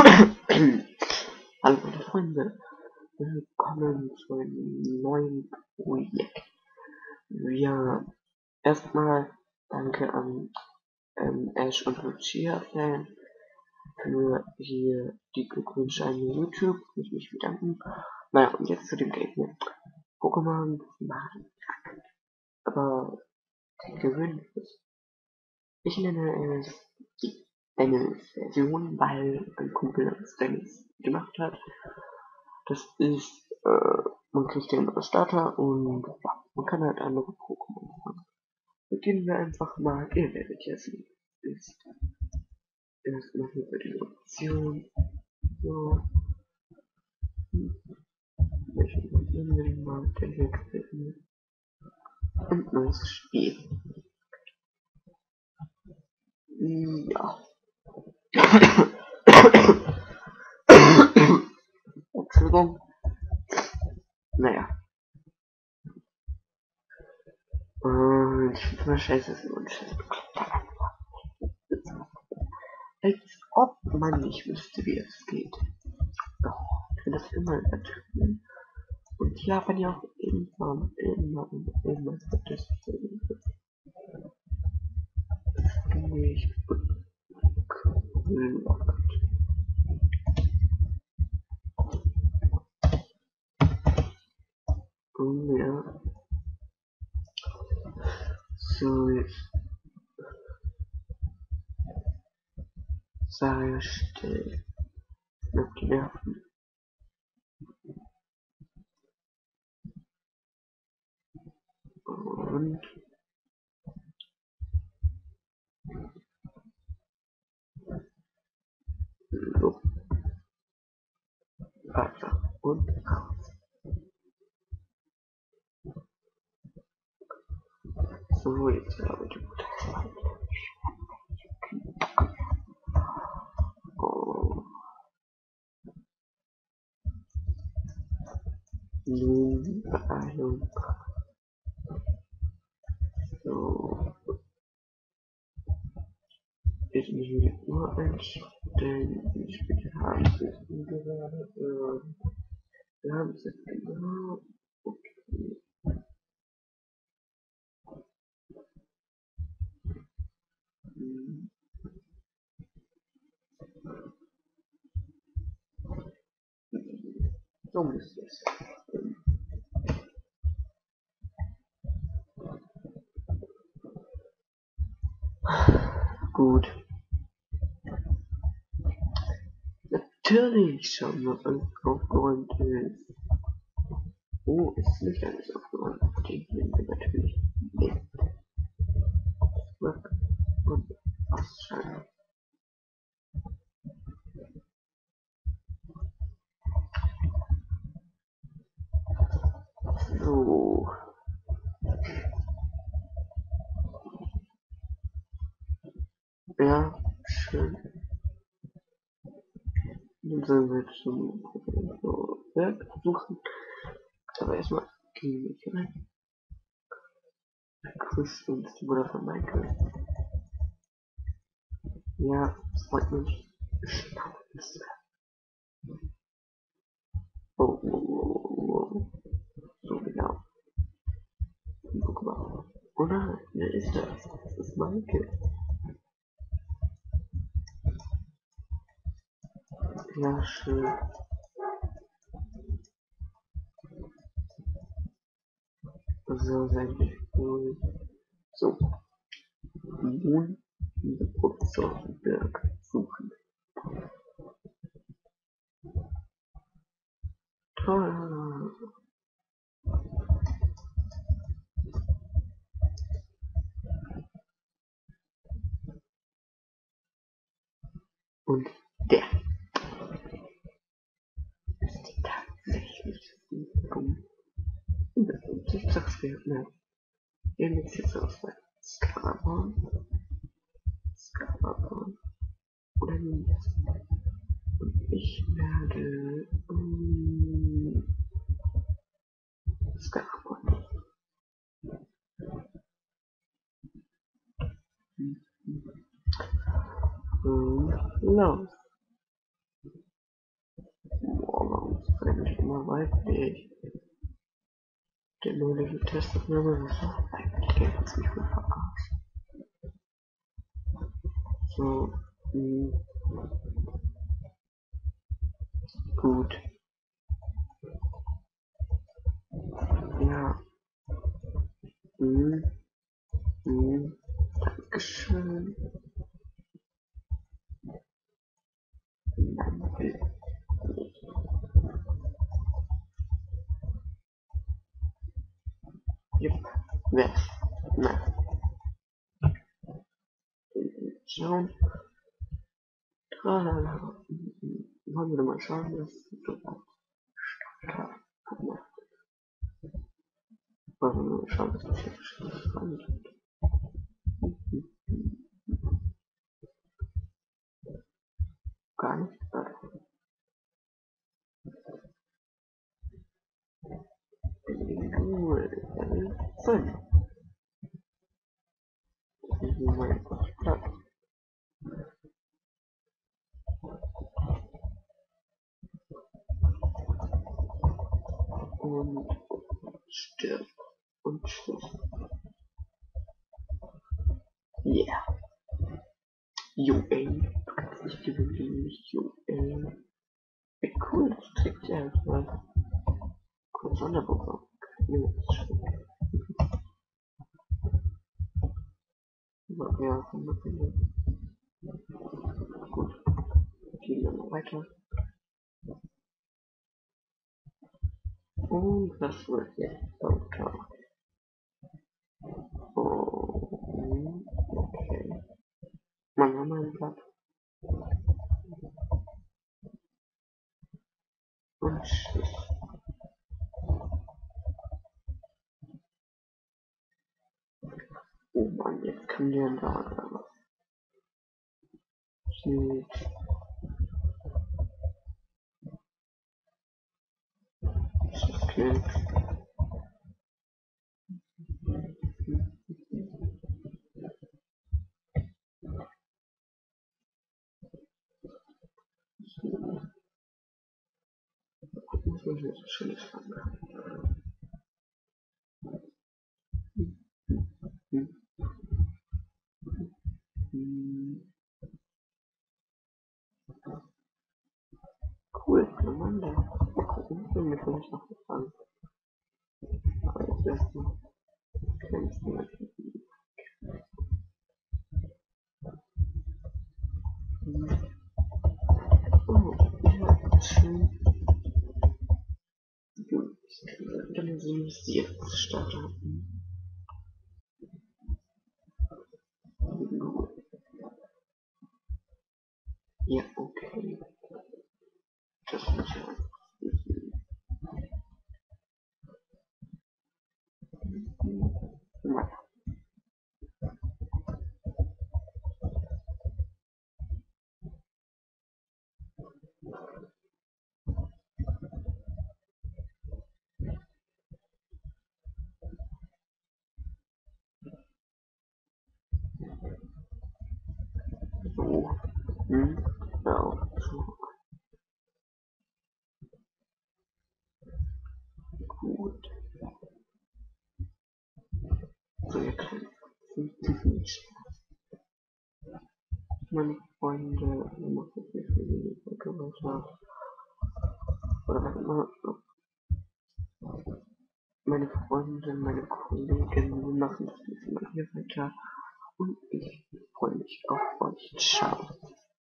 Hallo meine Freunde, willkommen zu einem neuen Projekt. Ja, erstmal danke an ähm, Ash und Lucia Fan für hier die Glückwünsche an YouTube, ich mich bedanken. Naja, und jetzt zu dem Game. Pokémon machen. Aber gewöhnlich. Ich nenne es die Dennis-Version, weil ein Kumpel das Dennis gemacht hat. Das ist, äh, man kriegt ja immer Starter und ja, man kann halt andere Pokémon fangen. Beginnen wir einfach mal. Ihr werdet ja sehen, ist erstmal hier bei den Optionen. So. Welchen nehmen wir den mal? Der hier gefällt mir. Und neues Spiel. Ja. Entschuldigung. Naja. Und ich finde mal scheiße, dass man scheiße Als ob man nicht wüsste, wie es geht. Doch, ich finde das immer übertrieben. Und die labern ja auch immer, immer, immer das finde ich cool. Oh ja. So, jetzt. Sei still. Mit die Nerven. Und. So. Weiter und raus. So, jetzt habe ich gut. Oh. Nun Beeilung. So. Ich muss spät haben sie es denn gerade. Äh, wir haben es jetzt genau. Okay. So müsste es. Gut. Natürlich schauen wir, alles aufgeräumt. Oh, ist nicht alles aufgeräumt. Den nehmen wir natürlich nicht. Zurück und ausschalten. So. Ja, schön. Dann sollen wir zum Werk suchen. Aber erstmal gehen wir hier rein. Chris und die Mutter von Michael. Ja, freut mich. Spannend. Oh, oh, oh, oh. So genau. Guck mal. Oh nein, wer ist das? Das ist Michael. Ja, schön. So, sehr cool. So. Nun diese Professor suchen. Toll. Und der Dir, ne? Ihr müsst jetzt auswählen. Scarabon. Scarabon. Oder nicht. Und ich werde um, Scarabon. Und los. eigentlich immer weiblich. Der neuliche Testaufnahme, das ist eigentlich Geld ziemlich viel verarscht. So, mh. Gut. Ja. Hm. Hm. Dankeschön. Danke. Jupp. Weg. Na. Schauen. Tralala. Wollen wir mal schauen, was so stark gemacht Wollen wir mal schauen, was das Und stirb und tschüss. Yeah. Jo, ey. Du kannst nicht gewinnen gegen mich, jo, ey. Ey, cool, das trägt ja halt mal. Cool, Sonderprogramm. Nee, das schön. Ja, ja. Gut. Gehen wir weiter. Und was wird jetzt auftauchen? Oh, okay. Man hat mal ein Blatt. Und tschüss. Oh Mann, jetzt kann der da oder was? Shit. Okay. Muss man wenn wir vielleicht noch was sagen. Aber jetzt erstmal kämpfen wir gegen Oh, ja, schön. Gut, dann sind wir jetzt starten. Ja, okay. Das muss ja 嗯，怎么样？所以，嗯。Meine Freunde, macht jetzt nicht für die Folge weiter. Oder was immer. Meine Freunde, meine Kollegen machen das nächste Mal hier weiter. Und ich freue mich auf euch. Ciao.